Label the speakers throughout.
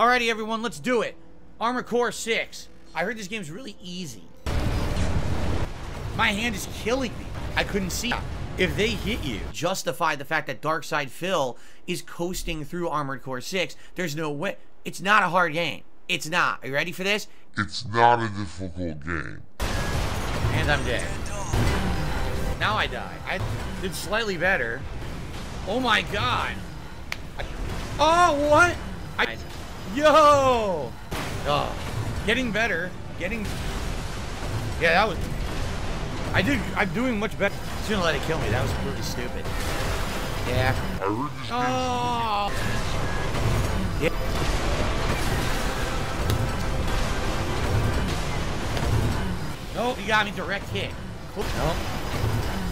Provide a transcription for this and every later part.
Speaker 1: Alrighty, everyone, let's do it. Armor Core 6. I heard this game's really easy. My hand is killing me. I couldn't see. If they hit you, justify the fact that Darkside Phil is coasting through Armored Core 6. There's no way. It's not a hard game. It's not. Are you ready for this?
Speaker 2: It's not a difficult game.
Speaker 1: And I'm dead. Now I die. I did slightly better. Oh my god. I, oh, what? Yo! Oh, getting better. Getting... Yeah, that was... I did... I'm doing much better. Just gonna let it kill me. That was really stupid. Yeah.
Speaker 2: I heard this game.
Speaker 1: Oh! Yeah. Nope, you got me direct hit. Nope.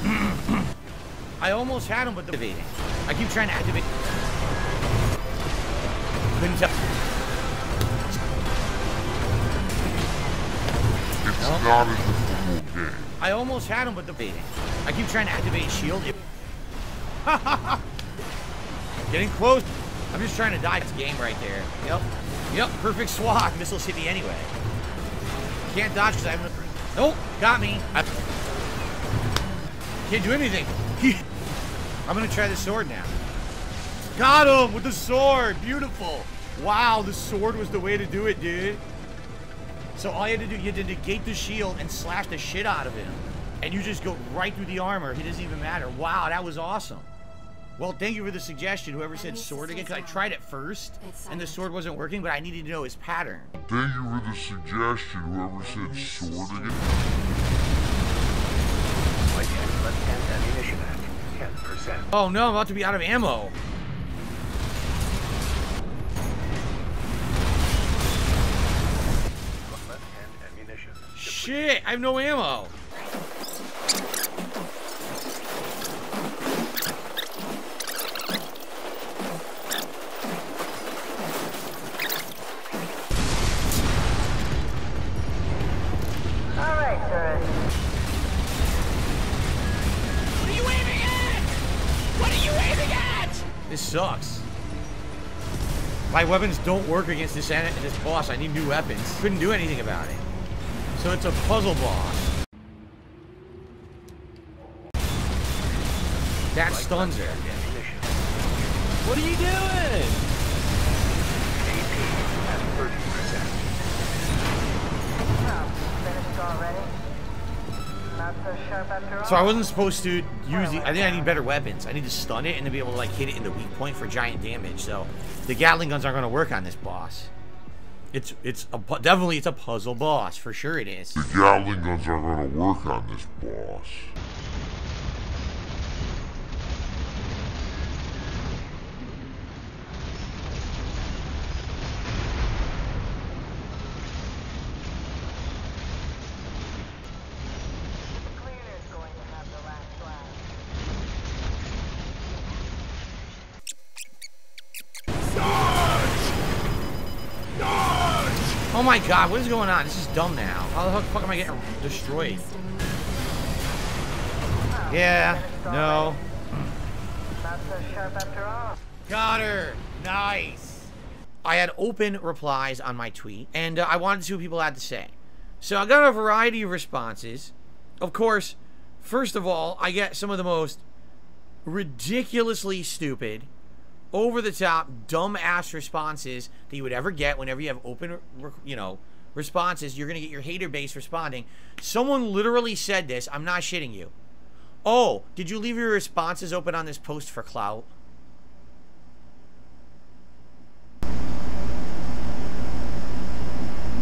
Speaker 1: I almost had him, but the I keep trying to activate. Couldn't tell.
Speaker 2: Not a difficult game.
Speaker 1: I almost had him, but the baiting. I keep trying to activate shield. Getting close. I'm just trying to die. It's game right there. Yep. Yep. Perfect swat. Missiles hit me anyway. Can't dodge because I haven't. Nope. Got me. I can't do anything. I'm gonna try the sword now. Got him with the sword. Beautiful. Wow, the sword was the way to do it, dude. So all you had to do, you had to negate the shield and slash the shit out of him. And you just go right through the armor. He doesn't even matter. Wow, that was awesome. Well, thank you for the suggestion, whoever said sword again, because I tried it first, and the sword wasn't working, but I needed to know his pattern.
Speaker 2: Thank you for the suggestion, whoever said sword again.
Speaker 3: ammunition at 10%.
Speaker 1: Oh no, I'm about to be out of ammo. Shit, I have no ammo.
Speaker 4: All right, turret.
Speaker 1: What are you aiming at? What are you aiming at? This sucks. My weapons don't work against this en- this boss. I need new weapons. Couldn't do anything about it. So it's a puzzle boss. That stuns her.
Speaker 5: What are you doing?
Speaker 3: AP at 30%.
Speaker 4: Finished already? Not so sharp after all.
Speaker 1: So I wasn't supposed to use the. I think I need better weapons. I need to stun it and to be able to like hit it in the weak point for giant damage. So the Gatling guns aren't going to work on this boss. It's it's a, definitely it's a puzzle boss for sure. It is.
Speaker 2: The Gatling guns are to work on this boss.
Speaker 1: Oh my god, what is going on? This is dumb now. How the fuck am I getting destroyed? Yeah. No. Got her. Nice. I had open replies on my tweet, and uh, I wanted to see what people had to say. So I got a variety of responses. Of course, first of all, I get some of the most ridiculously stupid, over the top, dumb ass responses that you would ever get whenever you have open, you know, responses. You're going to get your hater base responding. Someone literally said this. I'm not shitting you. Oh, did you leave your responses open on this post for clout?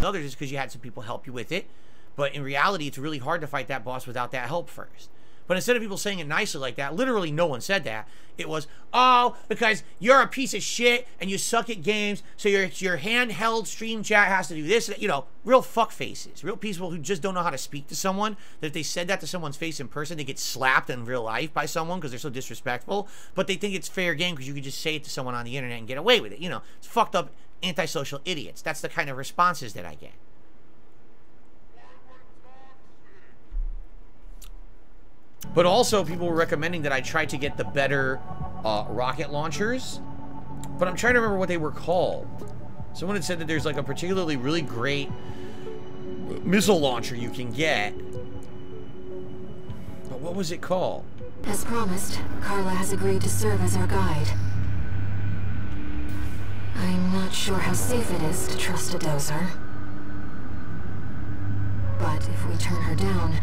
Speaker 1: others is because you had some people help you with it. But in reality, it's really hard to fight that boss without that help first. But instead of people saying it nicely like that, literally no one said that. It was, oh, because you're a piece of shit and you suck at games, so your your handheld stream chat has to do this. You know, real fuck faces, real people who just don't know how to speak to someone. That if they said that to someone's face in person, they get slapped in real life by someone because they're so disrespectful. But they think it's fair game because you could just say it to someone on the internet and get away with it. You know, it's fucked up antisocial idiots. That's the kind of responses that I get. But also, people were recommending that I try to get the better uh, rocket launchers. But I'm trying to remember what they were called. Someone had said that there's like a particularly really great missile launcher you can get. But what was it called?
Speaker 6: As promised, Carla has agreed to serve as our guide. I'm not sure how safe it is to trust a doser. But if we turn her down,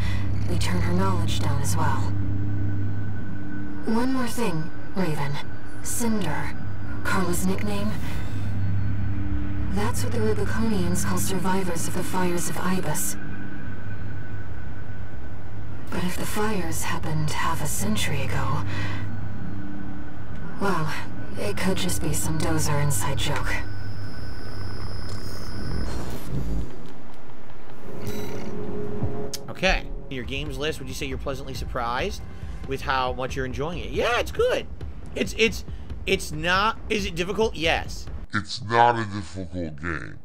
Speaker 6: we turn her knowledge down as well. One more thing, Raven. Cinder, Carla's nickname. That's what the Rubiconians call survivors of the fires of Ibis. But if the fires happened half a century ago... Well, it could just be some doser inside joke.
Speaker 1: Okay. Your games list, would you say you're pleasantly surprised with how much you're enjoying it? Yeah, it's good. It's it's it's not is it difficult? Yes.
Speaker 2: It's not a difficult game.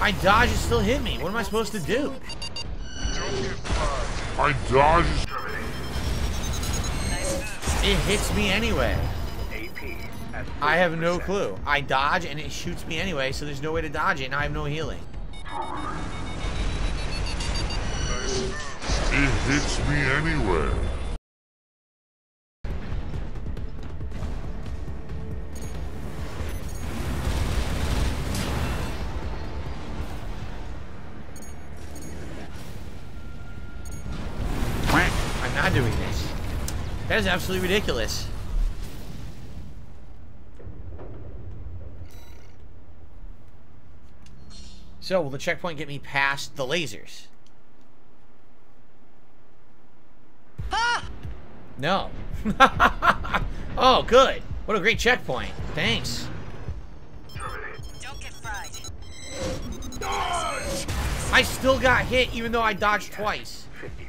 Speaker 1: My dodge is still hit me. What am I supposed to do?
Speaker 2: My dodge is
Speaker 1: It hits me anyway.
Speaker 3: AP
Speaker 1: I have no clue. I dodge and it shoots me anyway, so there's no way to dodge it, and I have no healing.
Speaker 2: It hits me anyway.
Speaker 1: I'm not doing this. That is absolutely ridiculous. So, will the checkpoint get me past the lasers? Ah! No. oh, good. What a great checkpoint. Thanks. Don't get fried. I still got hit even though I dodged twice.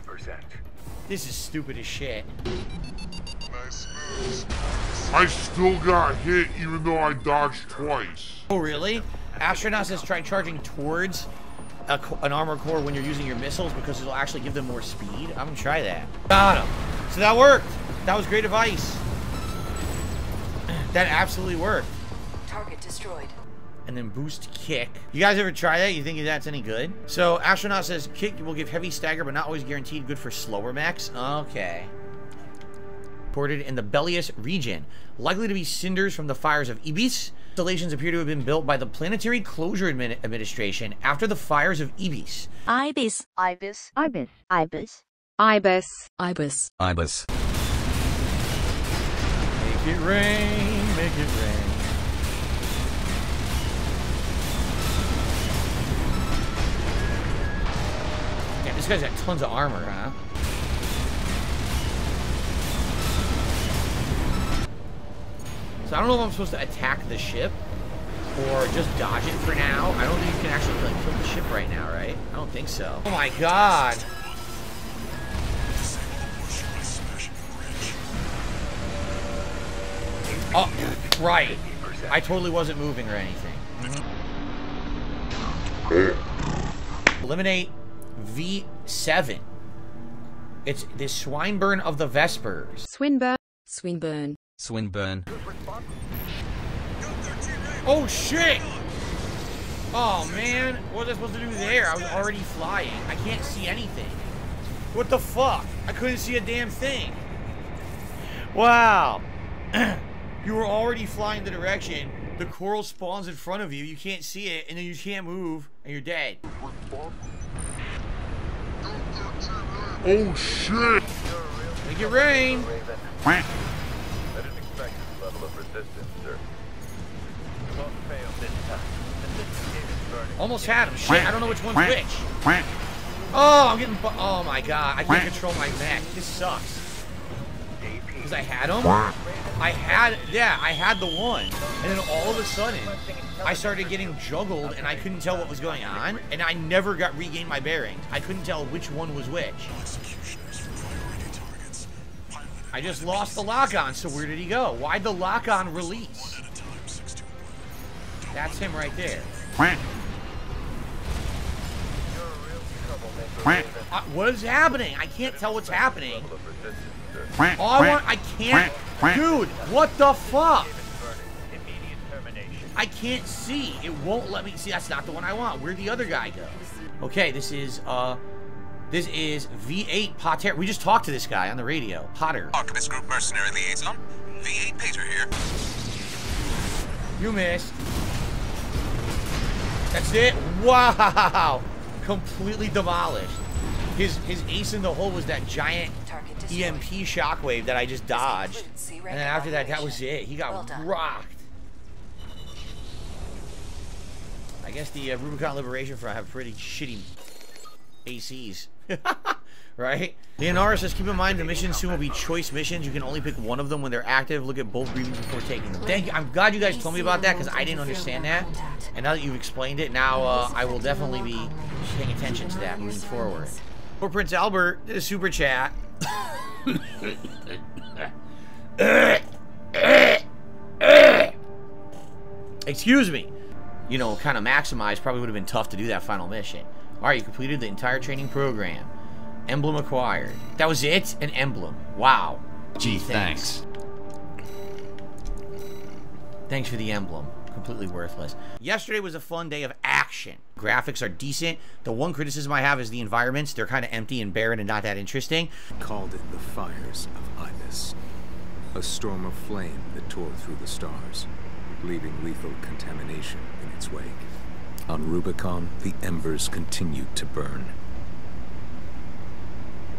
Speaker 3: 50%.
Speaker 1: This is stupid as shit.
Speaker 2: I still got hit even though I dodged twice.
Speaker 1: Oh, really? Astronauts has tried charging towards a, an armor core when you're using your missiles because it'll actually give them more speed. I'm gonna try that. Got him. So that worked. That was great advice. That absolutely worked.
Speaker 6: Target destroyed.
Speaker 1: And then boost kick. You guys ever try that? You think that's any good? So astronaut says kick will give heavy stagger, but not always guaranteed good for slower max. Okay. Ported in the Belius region, likely to be cinders from the fires of Ibis. Installations appear to have been built by the Planetary Closure Admin- Administration after the fires of Ibis.
Speaker 7: Ibis.
Speaker 8: Ibis.
Speaker 7: Ibis.
Speaker 8: Ibis.
Speaker 7: Ibis.
Speaker 8: Ibis.
Speaker 5: Ibis.
Speaker 1: Make it rain, make it rain. Yeah, this guy's got tons of armor, huh? So I don't know if I'm supposed to attack the ship or just dodge it for now. I don't think you can actually like kill the ship right now, right? I don't think so. Oh my god. Oh, right. I totally wasn't moving or anything. Mm-hmm. Eliminate V7. It's the Swinburne of the Vespers.
Speaker 8: Swinburne. Swinburne.
Speaker 5: Swinburne.
Speaker 1: Oh shit! Oh man, what was I supposed to do there? I was already flying. I can't see anything. What the fuck? I couldn't see a damn thing. Wow. you were already flying the direction. The coral spawns in front of you. You can't see it, and then you can't move, and you're dead.
Speaker 2: Oh shit!
Speaker 1: Make it rain.
Speaker 3: This level of resistance, sir. Won't fail this time. The system is burning.
Speaker 1: Almost had him. Shit, I don't know which one's which. Oh, I'm getting. Oh my god, I can't control my mech. This sucks. Because I had him. I had, yeah, I had the one, and then all of a sudden, I started getting juggled, and I couldn't tell what was going on, and I never got regained my bearings. I couldn't tell which one was which. I just lost the lock-on. So where did he go? Why'd the lock-on release? That's him right there. Uh, what is happening? I can't tell what's happening. All I want, I can't Dude, what the fuck? I can't see. It won't let me see. That's not the one I want. Where'd the other guy go? Okay, this is uh this is V8 Potter. We just talked to this guy on the radio. Potter.
Speaker 7: Archivist Group Mercenary Liaison. V8 Pater here.
Speaker 1: You missed. That's it. Wow. Completely demolished. His his ace in the hole was that giant EMP shockwave that I just dodged. And then after that, that was it. He got rocked. I guess the uh, Rubicon Liberation Front have pretty shitty ACs. right? Leonara says, keep in mind the missions soon will be choice missions. You can only pick one of them when they're active. Look at both briefings before taking them. Thank you. I'm glad you guys told me about that because I didn't understand that. And now that you've explained it, now uh, I will definitely be paying attention to that moving forward. For Prince Albert, super chat. Excuse me. You know, kind of maximize probably would have been tough to do that final mission. Alright, you completed the entire training program. Emblem acquired. That was it? An emblem. Wow.
Speaker 9: Gee, thanks.
Speaker 1: Thanks for the emblem. Completely worthless. Yesterday was a fun day of action. Graphics are decent. The one criticism I have is the environments. They're kind of empty and barren and not that interesting.
Speaker 10: Called it the fires of Ibis. A storm of flame that tore through the stars, leaving lethal contamination in its wake. On Rubicon, the embers continued to burn.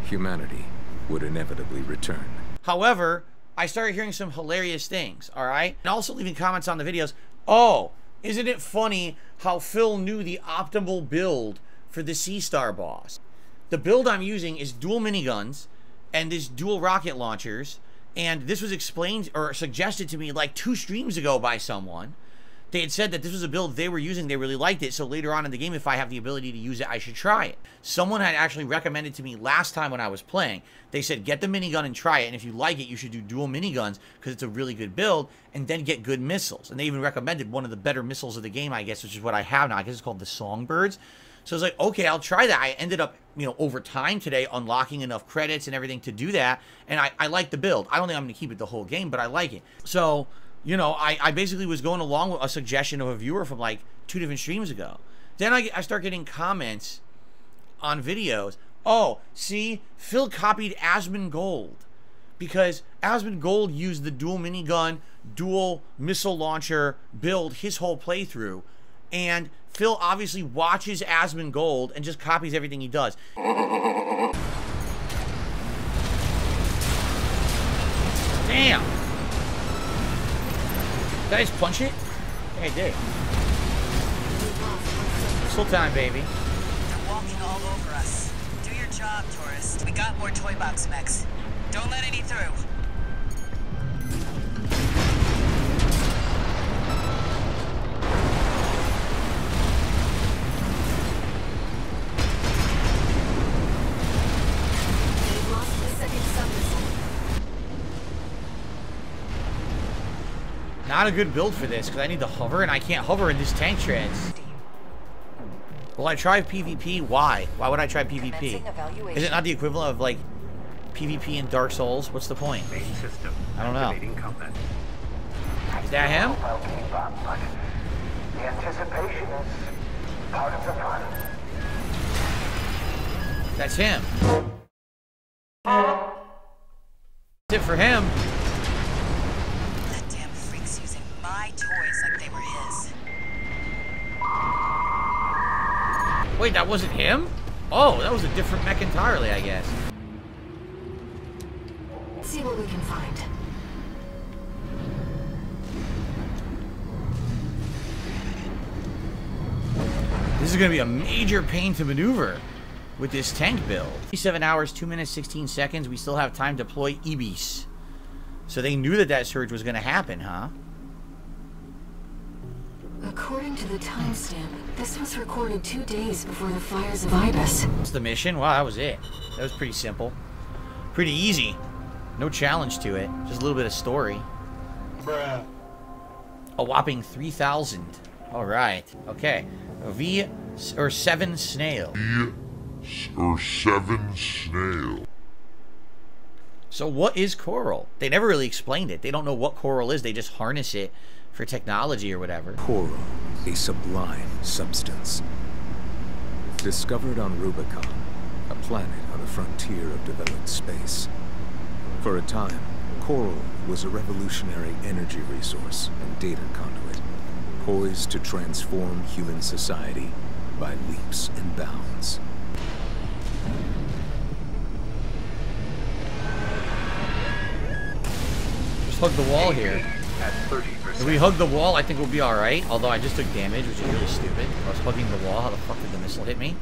Speaker 10: Humanity would inevitably return.
Speaker 1: However, I started hearing some hilarious things, all right? And also leaving comments on the videos. Oh, isn't it funny how Phil knew the optimal build for the Sea Star boss? The build I'm using is dual miniguns and this dual rocket launchers. And this was explained or suggested to me like two streams ago by someone. They had said that this was a build they were using, they really liked it, so later on in the game, if I have the ability to use it, I should try it. Someone had actually recommended to me last time when I was playing, they said, get the minigun and try it, and if you like it, you should do dual miniguns, because it's a really good build, and then get good missiles. And they even recommended one of the better missiles of the game, I guess, which is what I have now. I guess it's called the Songbirds. So I was like, okay, I'll try that. I ended up, you know, over time today unlocking enough credits and everything to do that. And I, I like the build. I don't think I'm going to keep it the whole game, but I like it. So, you know, I, I basically was going along with a suggestion of a viewer from like two different streams ago. Then I, I start getting comments on videos. Oh, see, Phil copied Asmongold because Asmongold used the dual minigun, dual missile launcher build his whole playthrough. And Phil obviously watches Asmongold and just copies everything he does. Damn! Did I just punch it? I I did. Full time, baby.
Speaker 11: They're walking all over us. Do your job, tourist. We got more toy box mechs. Don't let any through.
Speaker 1: Not a good build for this, because I need to hover, and I can't hover in this tank treads. Will I try PvP? Why? Why would I try PvP? Is it not the equivalent of, like, PvP in Dark Souls? What's the point?
Speaker 12: Main system.
Speaker 1: I don't know.
Speaker 12: Activating.
Speaker 1: Is that him?
Speaker 4: Well, keep up, but the anticipation is part of the fun.
Speaker 1: That's him. That's it for him. Wait, that wasn't him? Oh, that was a different mech entirely, I guess.
Speaker 6: See what we can find.
Speaker 1: This is going to be a major pain to maneuver with this tank build. 7 hours, 2 minutes, 16 seconds. We still have time to deploy Ibis. So they knew that that surge was going to happen, huh?
Speaker 6: According to the timestamp, this was recorded two days before the fires of Ibis.
Speaker 1: That's the mission. Wow, that was it. That was pretty simple. Pretty easy. No challenge to it. Just a little bit of story.
Speaker 2: Bruh.
Speaker 1: A whopping 3,000. All right. Okay. V or 7 snail.
Speaker 2: V or seven snail.
Speaker 1: So what is coral? They never really explained it. They don't know what coral is. They just harness it for technology or whatever.
Speaker 10: Coral, a sublime substance. Discovered on Rubicon, a planet on the frontier of developed space. For a time, coral was a revolutionary energy resource and data conduit, poised to transform human society by leaps and bounds.
Speaker 1: Just hug the wall here.
Speaker 4: At 30%.
Speaker 1: If we hug the wall, I think we'll be alright. Although I just took damage, which is really stupid. I was hugging the wall. How the fuck did the missile hit me?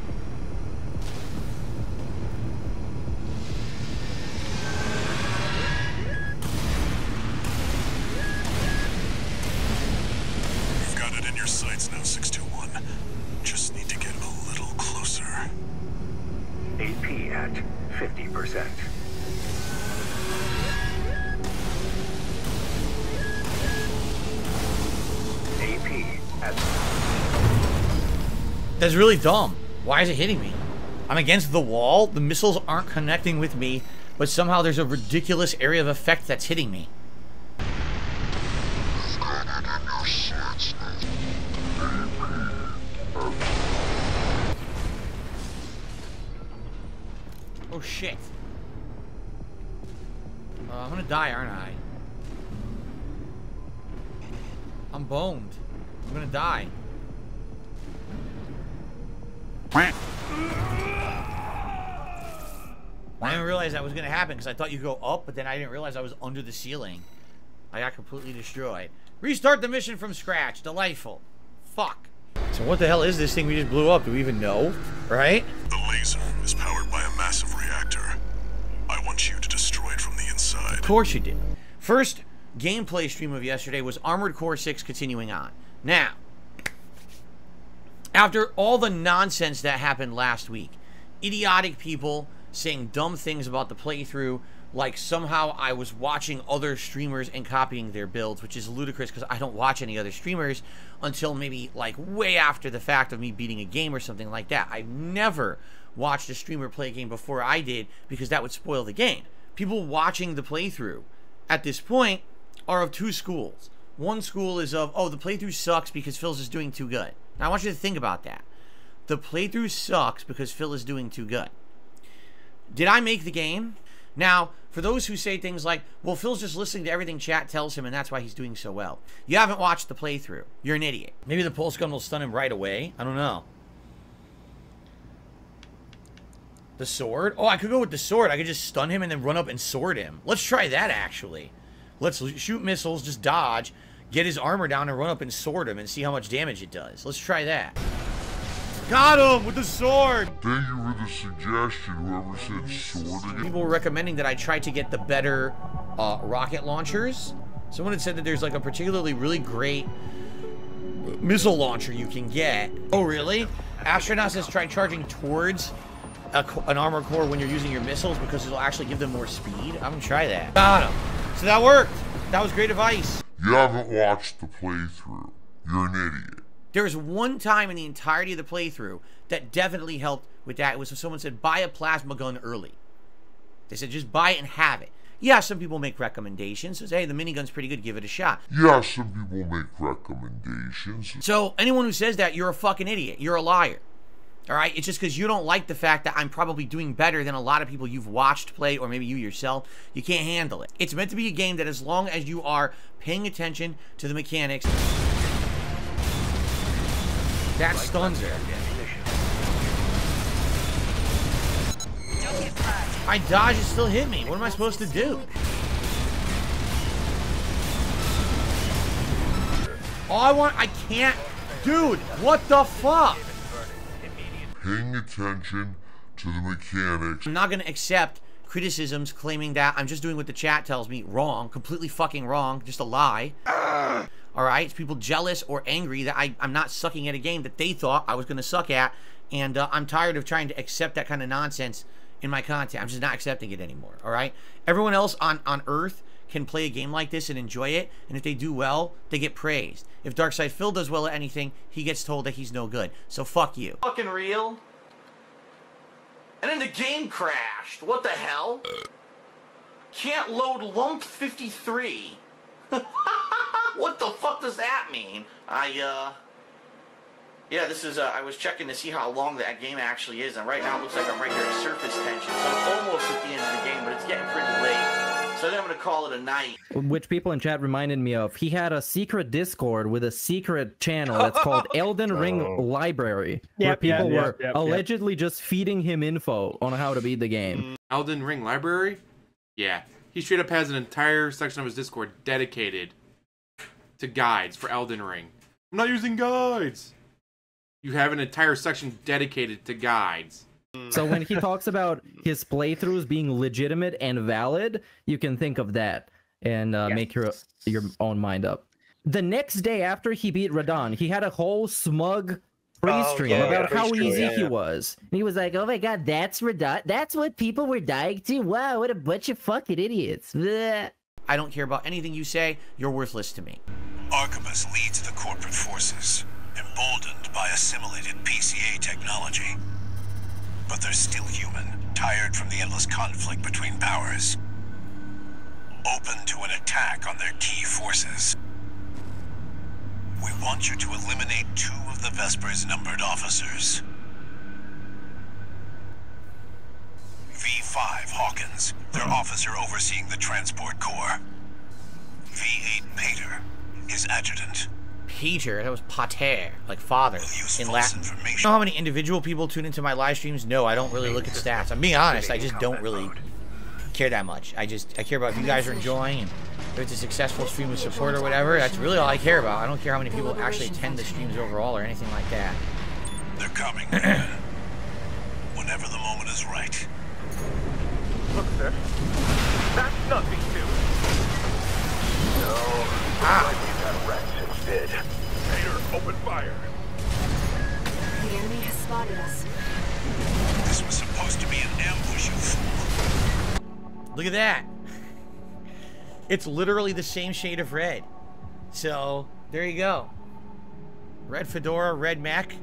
Speaker 1: Why is it hitting me? I'm against the wall. The missiles aren't connecting with me, but somehow there's a ridiculous area of effect that's hitting me. Oh shit. Uh, I'm gonna die, aren't I? I'm boned. I'm gonna die. I didn't realize that was gonna happen because I thought you'd go up, but then I didn't realize I was under the ceiling. I got completely destroyed. Restart the mission from scratch. Delightful. Fuck. So what the hell is this thing we just blew up? Do we even know? Right?
Speaker 9: The laser is powered by a massive reactor. I want you to destroy it from the inside.
Speaker 1: Of course you did. First gameplay stream of yesterday was Armored Core 6 continuing on. Now, after all the nonsense that happened last week, idiotic people saying dumb things about the playthrough, like somehow I was watching other streamers and copying their builds, which is ludicrous because I don't watch any other streamers until maybe like way after the fact of me beating a game or something like that. I've never watched a streamer play a game before I did because that would spoil the game. People watching the playthrough at this point are of two schools. One school is of, oh, the playthrough sucks because Phil's is doing too good. Now, I want you to think about that. The playthrough sucks because Phil is doing too good. Did I make the game? Now, for those who say things like, well, Phil's just listening to everything chat tells him and that's why he's doing so well. You haven't watched the playthrough. You're an idiot. Maybe the pulse gun will stun him right away. I don't know. The sword? Oh, I could go with the sword. I could just stun him and then run up and sword him. Let's try that, actually. Let's shoot missiles, just dodge, get his armor down and run up and sword him and see how much damage it does. Let's try that. Got him with the sword!
Speaker 2: Thank you for the suggestion, whoever said sword again.
Speaker 1: People were recommending that I try to get the better uh, rocket launchers. Someone had said that there's like a particularly really great missile launcher you can get. Oh, really? Astronauts has tried charging towards a, an armor core when you're using your missiles because it'll actually give them more speed. I'm gonna try that. Got him. So that worked. That was great advice.
Speaker 2: You haven't watched the playthrough. You're an idiot.
Speaker 1: There was one time in the entirety of the playthrough that definitely helped with that. It was when someone said, buy a plasma gun early. They said, just buy it and have it. Yeah, some people make recommendations. Says, hey, the minigun's pretty good. Give it a shot.
Speaker 2: Yeah, some people make recommendations.
Speaker 1: So anyone who says that, you're a fucking idiot. You're a liar. All right? It's just because you don't like the fact that I'm probably doing better than a lot of people you've watched play, or maybe you yourself. You can't handle it. It's meant to be a game that as long as you are paying attention to the mechanics, that stuns her. My dodge is still hit me. What am I supposed to do? All I want, I can't. Dude, what the fuck?
Speaker 2: Paying attention to the mechanics.
Speaker 1: I'm not going to accept criticisms claiming that I'm just doing what the chat tells me wrong, completely fucking wrong, just a lie. All right, it's people jealous or angry that I, I'm not sucking at a game that they thought I was going to suck at, and uh, I'm tired of trying to accept that kind of nonsense in my content. I'm just not accepting it anymore. All right, everyone else on on Earth can play a game like this and enjoy it, and if they do well, they get praised. If Darkside Phil does well at anything, he gets told that he's no good. So fuck you. Fucking real. And then the game crashed. What the hell? Can't load lump 53. what the fuck does that mean? I, uh... Yeah, this is, uh, I was checking to see how long that game actually is, and right now it looks like I'm right here at surface tension, so I'm almost at the end of the game, but it's getting pretty late. So I think I'm gonna call it a night.
Speaker 5: Which people in chat reminded me of. He had a secret Discord with a secret channel that's called Elden Ring
Speaker 12: Oh.
Speaker 5: Library, where
Speaker 12: Yep, yep,
Speaker 5: people
Speaker 12: yep,
Speaker 5: were
Speaker 12: yep, yep.
Speaker 5: allegedly just feeding him info on how to beat the game. Mm.
Speaker 12: Elden Ring Library? Yeah. He straight up has an entire section of his Discord dedicated to guides for Elden Ring. I'm not using guides. You have an entire section dedicated to guides.
Speaker 5: So when he talks about his playthroughs being legitimate and valid, you can think of that and uh, make your your own mind up. The next day after he beat Radahn, he had a whole smug free
Speaker 13: Oh,
Speaker 5: stream
Speaker 13: yeah,
Speaker 5: about
Speaker 13: yeah,
Speaker 5: how
Speaker 13: free
Speaker 5: easy
Speaker 13: yeah,
Speaker 5: he
Speaker 13: yeah.
Speaker 5: was. And he was like, "Oh my god, that's Radahn. That's what people were dying to. Wow, what a bunch of fucking idiots." Bleh.
Speaker 1: I don't care about anything you say. You're worthless to me.
Speaker 9: Arquebus leads the corporate forces, emboldened by assimilated PCA technology. But they're still human, tired from the endless conflict between powers. Open to an attack on their key forces. We want you to eliminate two of the Vesper's numbered officers. V5 Hawkins, their officer overseeing the transport corps. V8 Pater, his adjutant.
Speaker 1: Pater, that was pater, like father in Latin. You know how many individual people tune into my live streams? No, I don't really look at stats. I'm being honest, I just don't really care that much. I just I care about if you guys are enjoying and if it's a successful stream of support or whatever. That's really all I care about. I don't care how many people actually attend the streams overall or anything like that.
Speaker 9: They're coming. man. Whenever the moment is right.
Speaker 3: Look, sir. That's nothing rats instead. Pater, open fire.
Speaker 6: The enemy has spotted us.
Speaker 9: This was supposed to be an ambush, you fool.
Speaker 1: Look at that. It's literally the same shade of red. So there you go. Red fedora, red mech.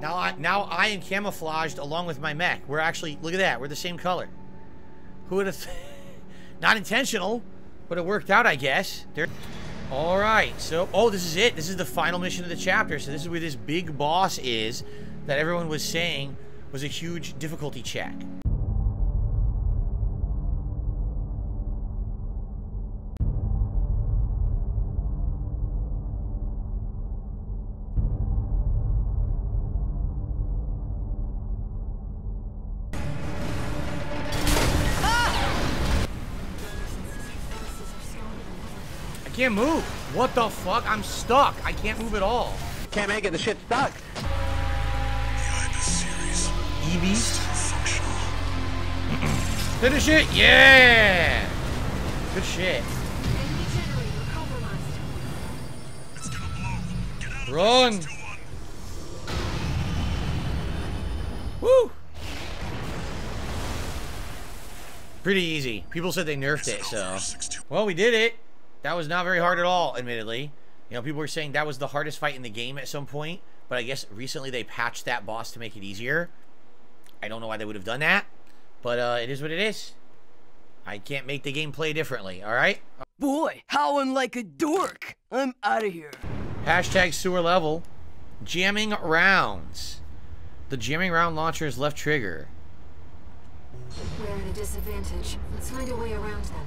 Speaker 1: Now I now I am camouflaged along with my mech. We're actually look at that. We're the same color. Who would have? Not intentional, but it worked out, I guess. There. All right. So oh, this is it. This is the final mission of the chapter. So this is where this big boss is that everyone was saying was a huge difficulty check. Can't move. What the fuck? I'm stuck. I can't move at all.
Speaker 13: Can't make it. The shit's stuck.
Speaker 1: Finish it? Yeah! Good shit. Run! Woo! Pretty easy. People said they nerfed it, so. Well, we did it. That was not very hard at all, admittedly. You know, people were saying that was the hardest fight in the game at some point, but I guess recently they patched that boss to make it easier. I don't know why they would have done that, but uh, it is what it is. I can't make the game play differently, alright?
Speaker 14: Boy, howling like a dork. I'm out of here.
Speaker 1: Hashtag sewer level. Jamming rounds. The jamming round launcher is left trigger.
Speaker 6: We're at a disadvantage. Let's find a way around them.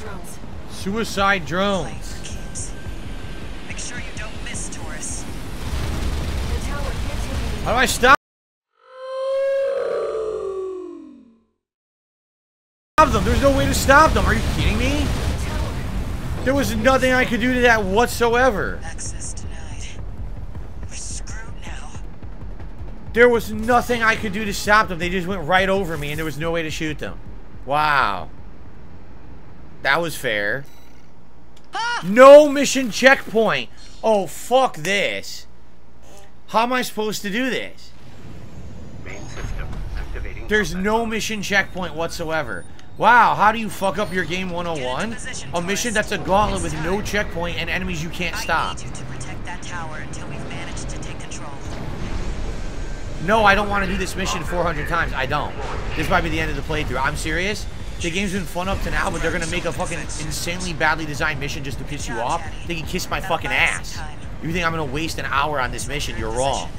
Speaker 6: drones.
Speaker 1: Suicide drones.
Speaker 11: Make sure you don't miss, Taurus.
Speaker 6: The tower can't take
Speaker 1: How do I stop? Stop them. There's no way to stop them. Are you kidding me? There was nothing I could do to that whatsoever.
Speaker 11: Access denied. We're screwed now.
Speaker 1: There was nothing I could do to stop them. They just went right over me and there was no way to shoot them. Wow. That was fair. No mission checkpoint. Oh, fuck this. How am I supposed to do this?
Speaker 4: Main system activating.
Speaker 1: There's no mission checkpoint whatsoever. Wow, how do you fuck up your game 101? A mission that's a gauntlet with no checkpoint and enemies you can't stop.
Speaker 11: I need you to protect that tower until we've managed to take control.
Speaker 1: No, I don't want to do this mission 400 times. I don't. This might be the end of the playthrough. I'm serious. The game's been fun up to now, but they're gonna make a fucking insanely badly designed mission just to piss you off. They can kiss my fucking ass. You think I'm gonna waste an hour on this mission? You're wrong.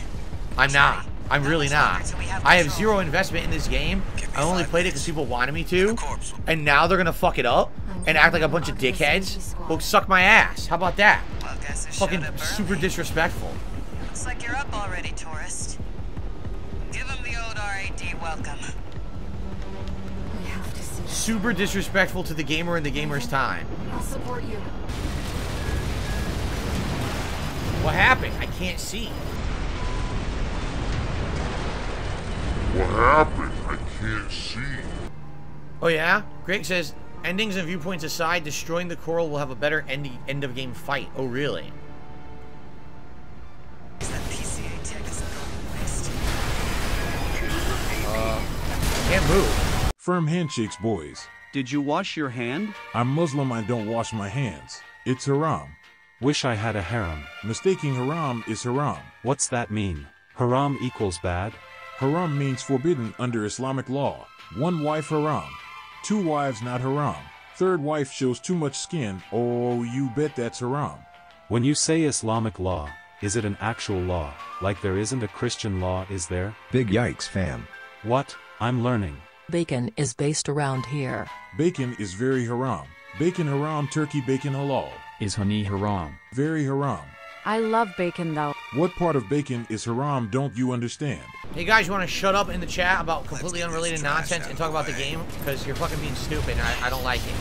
Speaker 1: I'm not. I'm really not. I have zero investment in this game. I only played it because people wanted me to. And now they're gonna fuck it up and act like a bunch of dickheads. Well, suck my ass. How about that? Fucking super disrespectful.
Speaker 11: Looks like you're up already, tourist. Give him the old RAD welcome.
Speaker 1: Super disrespectful to the gamer and the gamer's time.
Speaker 6: I'll support you.
Speaker 1: What happened? I can't see.
Speaker 2: What happened? I can't see.
Speaker 1: Oh yeah? Greg says, endings and viewpoints aside, destroying the coral will have a better end, end of game fight. Oh really?
Speaker 13: Firm handshakes, boys.
Speaker 15: Did you wash your hand?
Speaker 13: I'm Muslim, I don't wash my hands. It's haram.
Speaker 16: Wish I had a harem.
Speaker 13: Mistaking haram is haram.
Speaker 16: What's that mean? Haram equals bad?
Speaker 13: Haram means forbidden under Islamic law. One wife haram. Two wives not haram. Third wife shows too much skin. Oh, you bet that's haram.
Speaker 16: When you say Islamic law, is it an actual law, like there isn't a Christian law, is there?
Speaker 17: Big yikes, fam.
Speaker 16: What? I'm learning.
Speaker 18: Bacon is based around here.
Speaker 13: Bacon is very haram. Bacon haram, turkey bacon halal.
Speaker 19: Is honey haram?
Speaker 13: Very haram.
Speaker 20: I love bacon though.
Speaker 13: What part of bacon is haram don't you understand?
Speaker 1: Hey guys, you want to shut up in the chat about completely unrelated nonsense and talk about the game? Because you're fucking being stupid and I, I don't like it.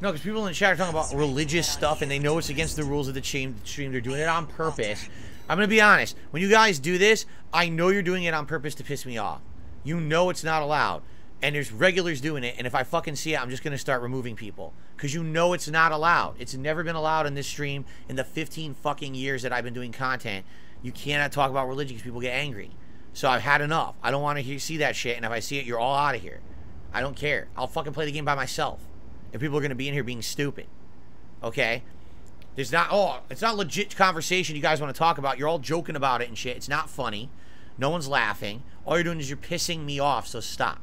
Speaker 1: No, because people in the chat are talking about religious stuff and they know it's against the rules of the stream. stream. They're doing it on purpose. I'm going to be honest. When you guys do this, I know you're doing it on purpose to piss me off. You know it's not allowed. And there's regulars doing it. And if I fucking see it, I'm just going to start removing people. Because you know it's not allowed. It's never been allowed in this stream in the 15 fucking years that I've been doing content. You cannot talk about religion because people get angry. So I've had enough. I don't want to see that shit. And if I see it, you're all out of here. I don't care. I'll fucking play the game by myself. If people are going to be in here being stupid. Okay? There's not, oh, it's not legit conversation you guys want to talk about. You're all joking about it and shit. It's not funny. No one's laughing. All you're doing is you're pissing me off, so stop.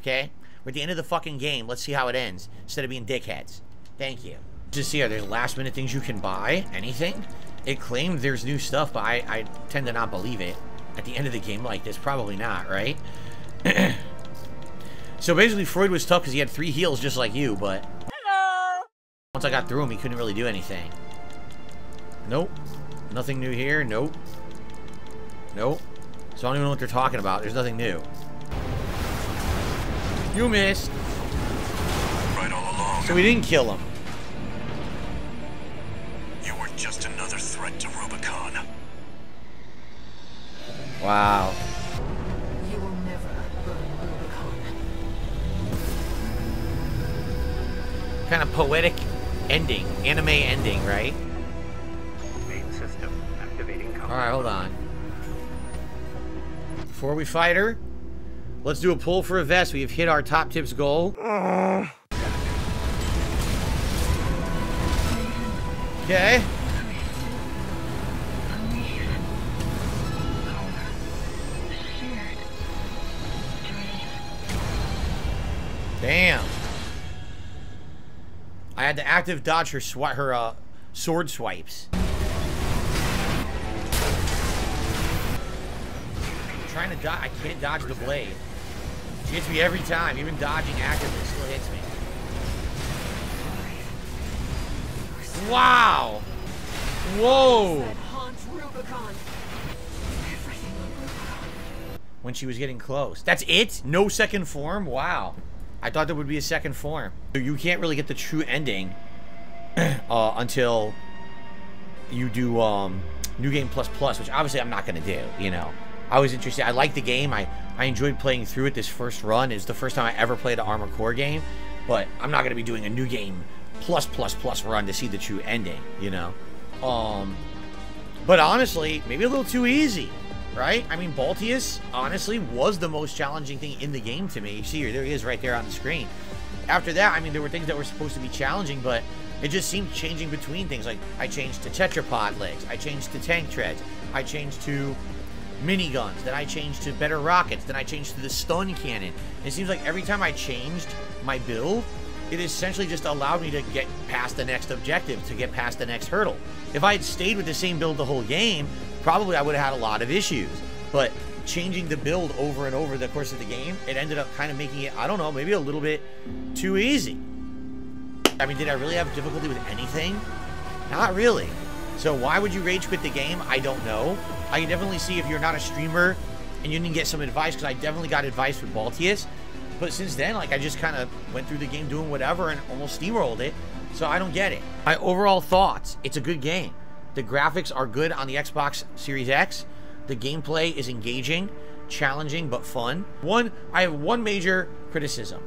Speaker 1: Okay? We're at the end of the fucking game. Let's see how it ends. Instead of being dickheads. Thank you. Just see, are there last minute things you can buy? Anything? It claimed there's new stuff, but I, I tend to not believe it. At the end of the game like this, probably not, right? so basically, Freud was tough because he had three heals just like you, but... Hello! Once I got through him, he couldn't really do anything. Nope. Nothing new here. Nope. Nope. So I don't even know what they're talking about. There's nothing new. You missed.
Speaker 9: Right all along.
Speaker 1: So we didn't kill him.
Speaker 9: You were just another threat to Rubicon.
Speaker 1: Wow.
Speaker 6: You will never burn Rubicon.
Speaker 1: Kind of poetic ending. Anime ending, right?
Speaker 4: Main system activating
Speaker 1: Alright, hold on. Before we fight her, let's do a pull for a vest. We have hit our top tips goal. Okay. Damn. I had to active dodge her swi her uh, sword swipes. Trying to dodge. I can't dodge the blade. She hits me every time. Even dodging actively still hits me. Wow. Whoa. When she was getting close. That's it? No second form? Wow. I thought there would be a second form. You can't really get the true ending uh, until you do um, New Game Plus Plus, which obviously I'm not going to do, you know. I was interested. I liked the game. I, I enjoyed playing through it this first run. It's the first time I ever played an Armored Core game. But I'm not going to be doing a new game plus, plus, plus run to see the true ending, you know? Um, but honestly, maybe a little too easy, right? I mean, Balteus, honestly, was the most challenging thing in the game to me. You see here, there he is right there on the screen. After that, I mean, there were things that were supposed to be challenging, but it just seemed changing between things. Like, I changed to tetrapod legs. I changed to tank treads. I changed to miniguns. Then I changed to better rockets. Then I changed to the stun cannon. It seems like every time I changed my build, it essentially just allowed me to get past the next objective, to get past the next hurdle. If I had stayed with the same build the whole game, probably I would have had a lot of issues. But changing the build over and over the course of the game, it ended up kind of making it, I don't know, maybe a little bit too easy. I mean, did I really have difficulty with anything? Not really. So why would you rage quit the game? I don't know. I can definitely see if you're not a streamer and you didn't get some advice, because I definitely got advice with Balteus. But since then, like, I just kind of went through the game doing whatever and almost steamrolled it. So I don't get it. My overall thoughts, it's a good game. The graphics are good on the Xbox Series X. The gameplay is engaging, challenging, but fun. One, I have one major criticism.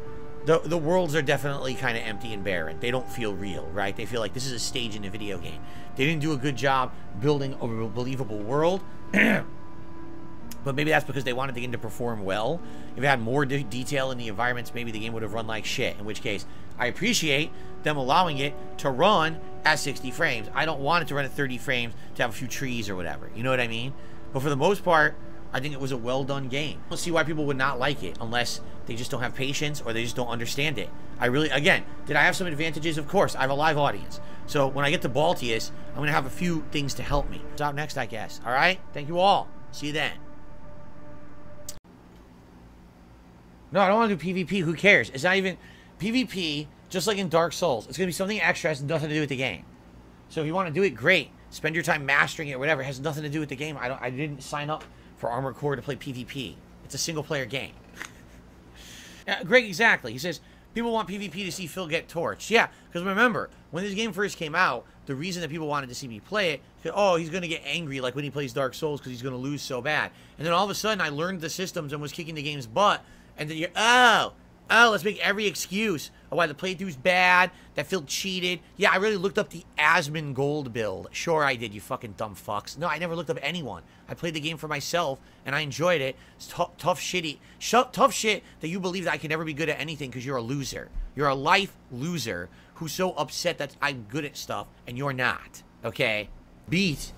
Speaker 1: The, the worlds are definitely kind of empty and barren. They don't feel real, right? They feel like this is a stage in a video game. They didn't do a good job building a believable world. but maybe that's because they wanted the game to perform well. If it had more de detail in the environments, maybe the game would have run like shit. In which case, I appreciate them allowing it to run at 60 frames. I don't want it to run at 30 frames to have a few trees or whatever. You know what I mean? But for the most part, I think it was a well done game. I don't see why people would not like it unless they just don't have patience or they just don't understand it. I really, again, did I have some advantages? Of course, I have a live audience. So when I get to Balteus, I'm going to have a few things to help me. Out next, I guess. All right? Thank you all. See you then. No, I don't want to do PvP. Who cares? It's not even PvP, just like in Dark Souls. It's going to be something extra. Has nothing to do with the game. So if you want to do it, great. Spend your time mastering it or whatever. It has nothing to do with the game. I don't. I didn't sign up for Armored Core to play PvP. It's a single player game. uh, Greg, exactly. He says, people want PvP to see Phil get torched. Yeah, because remember, when this game first came out, the reason that people wanted to see me play it, oh, he's going to get angry like when he plays Dark Souls because he's going to lose so bad. And then all of a sudden, I learned the systems and was kicking the game's butt. And then you're, oh, oh, let's make every excuse why the playthrough's bad, that Phil cheated. Yeah, I really looked up the Asmongold build. Sure, I did, you fucking dumb fucks. No, I never looked up anyone. I played the game for myself, and I enjoyed it. It's tough, shitty, sh tough shit that you believe that I can never be good at anything because you're a loser. You're a life loser who's so upset that I'm good at stuff, and you're not. Okay? Beat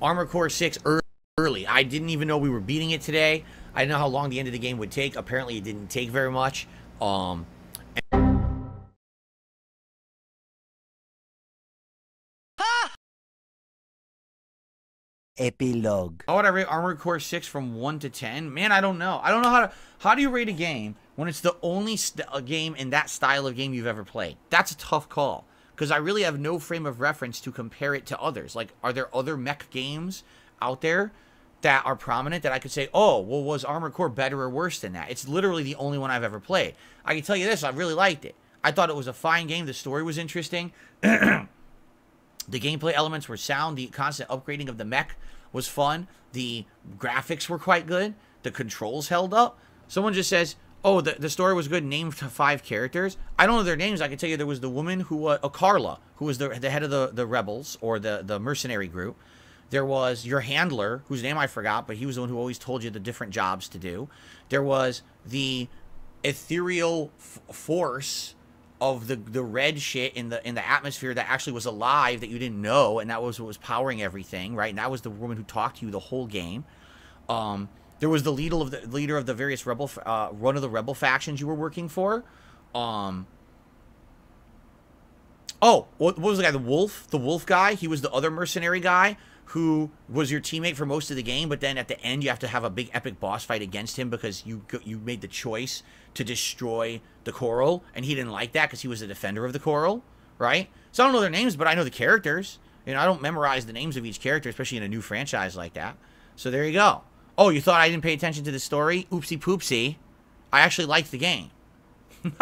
Speaker 1: Armor Core 6 early. I didn't even know we were beating it today. I didn't know how long the end of the game would take. Apparently, it didn't take very much. Um,
Speaker 17: Epilogue.
Speaker 1: How would I rate Armored Core 6 from 1 to 10? Man, I don't know. I don't know how to... How do you rate a game when it's the only game in that style of game you've ever played? That's a tough call. Because I really have no frame of reference to compare it to others. Like, are there other mech games out there that are prominent that I could say, oh, well, was Armored Core better or worse than that? It's literally the only one I've ever played. I can tell you this, I really liked it. I thought it was a fine game. The story was interesting. the gameplay elements were sound. The constant upgrading of the mech was fun. The graphics were quite good. The controls held up. Someone just says, oh, the, the story was good. Named five characters. I don't know their names. I can tell you there was the woman who, uh, oh, Carla, who was the, the head of the, the rebels or the, the mercenary group. There was your handler, whose name I forgot, but he was the one who always told you the different jobs to do. There was the ethereal force of the the red shit in the in the atmosphere that actually was alive that you didn't know, and that was what was powering everything, right? And that was the woman who talked to you the whole game. Um, there was the leader of the leader of the various rebel uh, one of the rebel factions you were working for. Um, oh, what, what was the guy? The wolf, the wolf guy. He was the other mercenary guy who was your teammate for most of the game, but then at the end you have to have a big epic boss fight against him because you you made the choice to destroy the coral, and he didn't like that because he was a defender of the coral, right? So I don't know their names, but I know the characters. You know, I don't memorize the names of each character, especially in a new franchise like that. So there you go. Oh, you thought I didn't pay attention to the story? Oopsie poopsie. I actually liked the game.